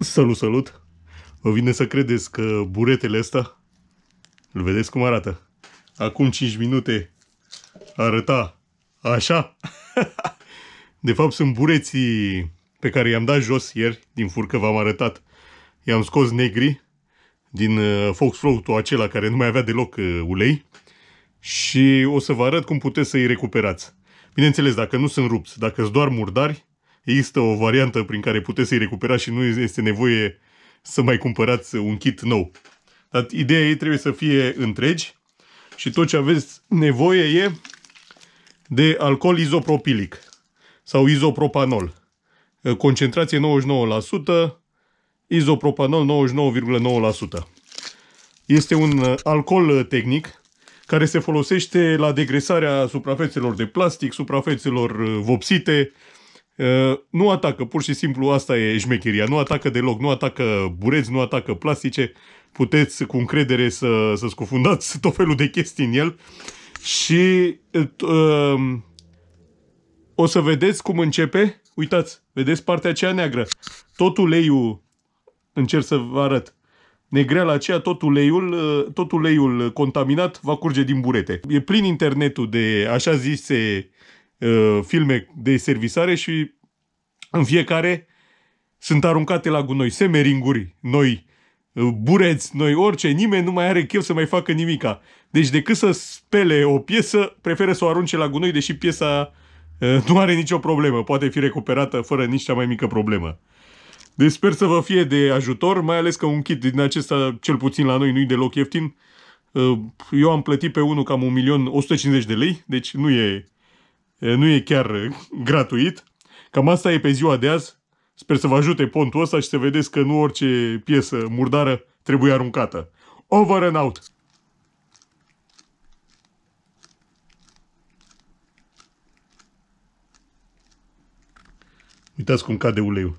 Salut, salut! Vă vine să credeți că buretele ăsta, îl vedeți cum arată? Acum 5 minute arăta așa. De fapt sunt bureții pe care i-am dat jos ieri, din furcă v-am arătat. I-am scos negri din uh, Foxfloat-ul acela care nu mai avea deloc uh, ulei și o să vă arăt cum puteți să-i recuperați. Bineînțeles, dacă nu sunt rupți, dacă sunt doar murdari, există o variantă prin care puteți să-i recuperați și nu este nevoie să mai cumpărați un kit nou. Dar ideea ei trebuie să fie întregi și tot ce aveți nevoie e de alcool izopropilic sau izopropanol. Concentrație 99%, izopropanol 99,9%. Este un alcool tehnic care se folosește la degresarea suprafețelor de plastic, suprafețelor vopsite, Uh, nu atacă, pur și simplu asta e șmecheria. Nu atacă deloc, nu atacă bureți, nu atacă plastice. Puteți cu încredere să, să scufundați tot felul de chestii în el. Și uh, o să vedeți cum începe. Uitați, vedeți partea aceea neagră. Tot uleiul, încerc să vă arăt, negreala aceea, tot uleiul, uh, tot uleiul contaminat va curge din burete. E plin internetul de așa zise uh, filme de servisare și în fiecare sunt aruncate la gunoi semeringuri, noi uh, bureți, noi orice, nimeni nu mai are chef să mai facă nimica. Deci decât să spele o piesă, preferă să o arunce la gunoi, deși piesa uh, nu are nicio problemă, poate fi recuperată fără nici cea mai mică problemă. Deci sper să vă fie de ajutor, mai ales că un kit din acesta, cel puțin la noi, nu-i deloc ieftin. Uh, eu am plătit pe unul cam 1.150.000 de lei, deci nu e, nu e chiar gratuit. Cam asta e pe ziua de azi. Sper să vă ajute pontul ăsta și să vedeți că nu orice piesă murdară trebuie aruncată. Over and out! Uitați cum cade uleiul.